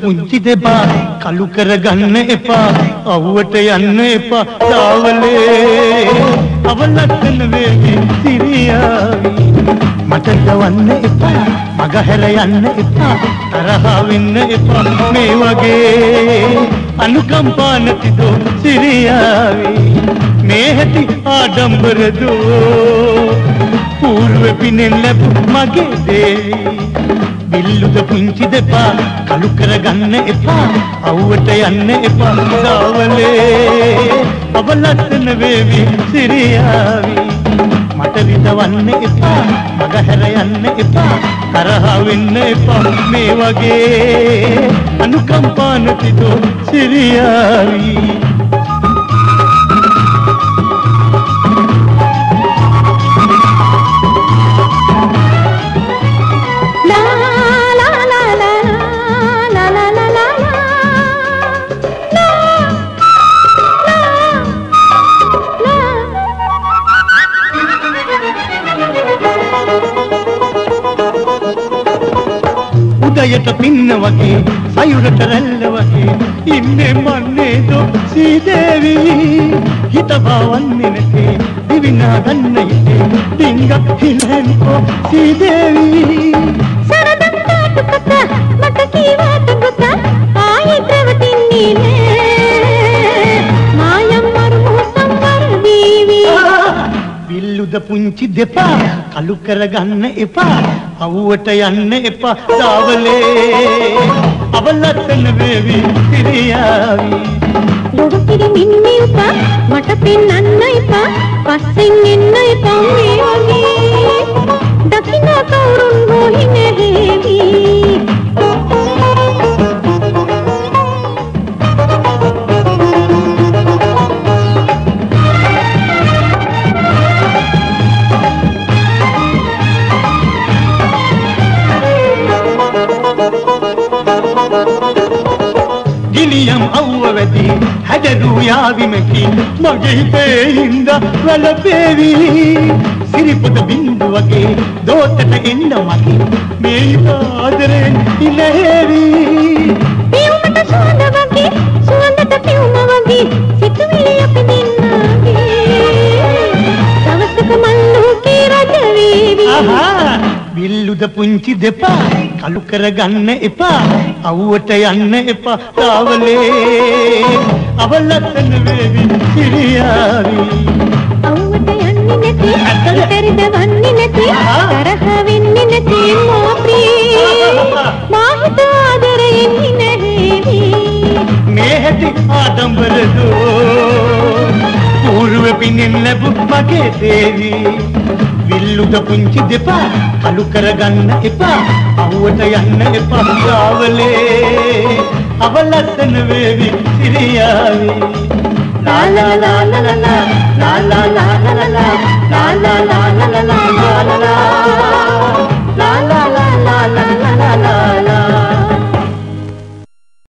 පුංචි දෙපා කලු කරගන්න එපා අවුවට යන්න එපා දාවලේ. අවලස්සන වේවි සිරියාවි මට දවන්න එපා මගහැර යන්න එපා තරහා වෙන්න එපා මේ වගේ අනුකම්පා නැතිදෝ සිරියාවි මේ හැටි ආඩම්බරදෝ పూర్ව පිනෙන් ලැබු මගේ දේ බිල්ලුද පුංචි දෙපා කලු කරගන්න එපා. අවුවට යන්න එපා. දාවලේ අවලස්සන වේවි සිරියාවි. මට විදවන්න එපා. මගහැර යන්න එපා. තරහා වෙන්න එපා. මේ වගේ අනුකම්පා නැතිදෝ සිරියාවි. උදයට පින්න වගේ සයුරට රැල්ල වගේ ඉන්නේ මන්නේදෝ සීදේවි. හිතවවන්නේ නැතේ දිවිනා දන්න ඉතේ. ඩිංගක් හිලෙන්කෝ සීදේවි. සරදම් තාටු කතා මට කීවාට ගොත ආයේ ප්‍රවතින්නේ නෑ. මායම් මරු සංවර දීවි විල්ලුද පුංචි දෙපා කලු කරගන්න එපා අවුවට යන්න එපා දාවලේ අවලස්සන වේවි සිරියාවි ලොඩු කිරිමින්නේ උපා මට පෙන්නන්න එපා පස්සෙන් එන්න එපා මේ වගේ. ගිලියම් අව්ව වැදි හැඩරූ යාවිමකි මගේ හිතේ හින්ද වැළපේවි. සිරිපොත බින්දු වගේ දෝතට එන්න මගේ මේ හිත විල්ලුද පුංචි දෙපා. කලු කරගන්න එපා. අවුවට යන්න එපා. තාවලේ අවලස්සන වේවි සිරියාවි. අවුවට යන්නේ නැති ඇත්තද? ඉතරදවන්නේ නැති ආහා. තරහ වෙන්නේ නැති මා ප්‍රිය මා හිත ආදරයෙන් නැහැවි මේ හැටි ආඩම්බරදෝ. పూర్ව පිනෙන් ලැබු මගේ දේවි විල්ලුද පුංචි දෙපා කලු කරගන්න එපා අවුවට යන්න එපා ගාවලේ අවලස්සන වේවි සිරියාවි ලා ලා ලා ලා ලා ලා ලා ලා ලා ලා ලා ලා ලා